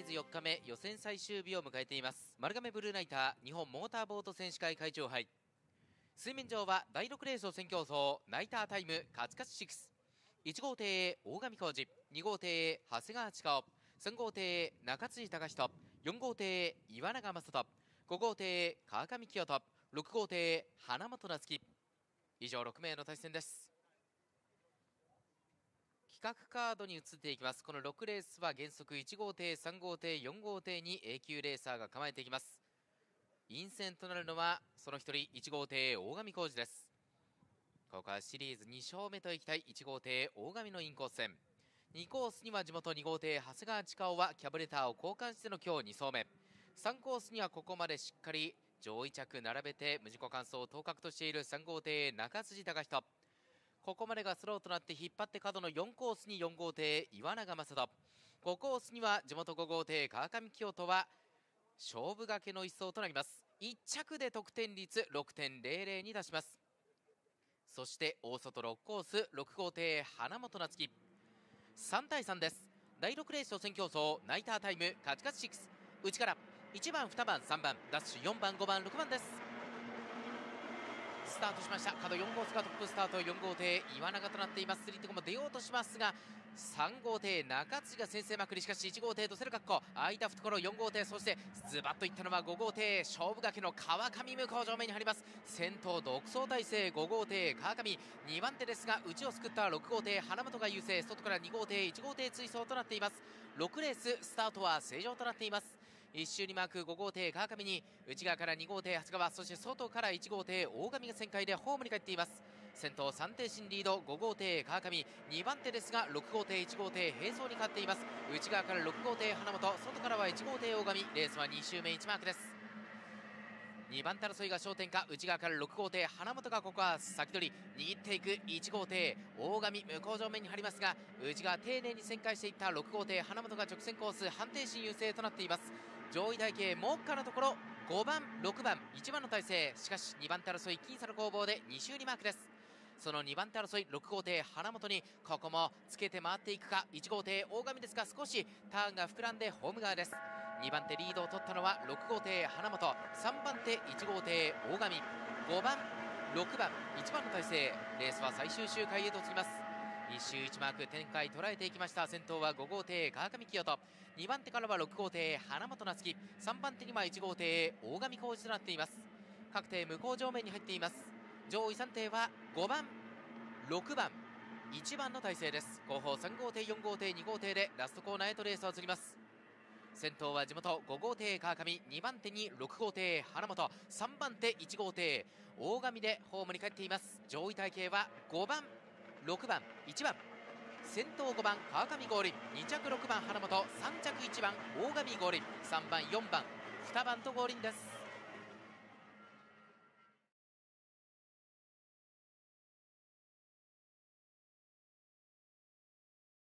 ーズ4日目予選最終日を迎えています。丸亀ブルーナイター日本モーターボート選手会会長杯。水面上は第6レースを選競争ナイタータイムカツカツ61号艇大神浩二2号艇長谷川千佳3号艇中辻隆人。4号艇岩永正人。5号艇川上清人。6号艇花本夏樹。以上6名の対戦です。企画カードに移っていきます。この6レースは原則1号艇3号艇4号艇に A 級レーサーが構えていきます。陰線となるのはその1人1号艇大神浩二です。ここはシリーズ2勝目といきたい1号艇大神のインコース戦。2コースには地元2号艇長谷川千佳はキャブレターを交換しての今日2走目。3コースにはここまでしっかり上位着並べて無事故完走を当確としている3号艇中辻隆人。ここまでがスローとなって引っ張って角の4コースに4号艇岩永正人。5コースには地元5号艇川上清人は勝負がけの一走となります。1着で得点率6.00に出します。そして大外6コース6号艇花本夏樹。3対3です。第6レース予選競争ナイタータイムカチカチ6内から1番2番3番ダッシュ4番5番6番です。スタートしました。角4号スがトップスタート。4号艇岩永となっています。スリートコも出ようとしますが3号艇中津が先制まくりしかし1号艇とせる格好。空いた懐4号艇。そしてズバッといったのは5号艇。勝負がけの川上向こう上面に張ります。先頭独走体制。5号艇川上。2番手ですが内を救った6号艇。花本が優勢。外から2号艇1号艇追走となっています。6レーススタートは正常となっています。1周にマーク5号艇川上に内側から2号艇長谷川そして外から1号艇大神が旋回でホームに帰っています。先頭3艇進リード5号艇川上2番手ですが6号艇1号艇並走に変わっています。内側から6号艇花本外からは1号艇大神レースは2周目1マークです。2番手争いが焦点か内側から6号艇花本がここは先取り握っていく1号艇大神向こう上面に張りますが内側丁寧に旋回していった6号艇花本が直線コース判定心優勢となっています。上位台形目下のところ5番6番1番の体勢。しかし2番手争い僅差の攻防で2周にマークです。その2番手争い6号艇花本にここもつけて回っていくか。1号艇大神ですが少しターンが膨らんでホーム側です。2番手リードを取ったのは6号艇花本3番手1号艇大神。5番6番1番の体勢レースは最終周回へと移ります。1周1マーク展開捉えていきました。先頭は5号艇川上清人。2番手からは6号艇花本夏樹。3番手には1号艇大神浩二となっています。各艇向こう上面に入っています。上位3艇は5番6番1番の体勢です。後方3号艇4号艇2号艇でラストコーナーへとレースを移ります。先頭は地元5号艇川上2番手に6号艇花本3番手1号艇大神でホームに帰っています。上位体系は5番6番1番。先頭5番川上合輪2着6番花本3着1番大神合輪3番4番2番と合輪です。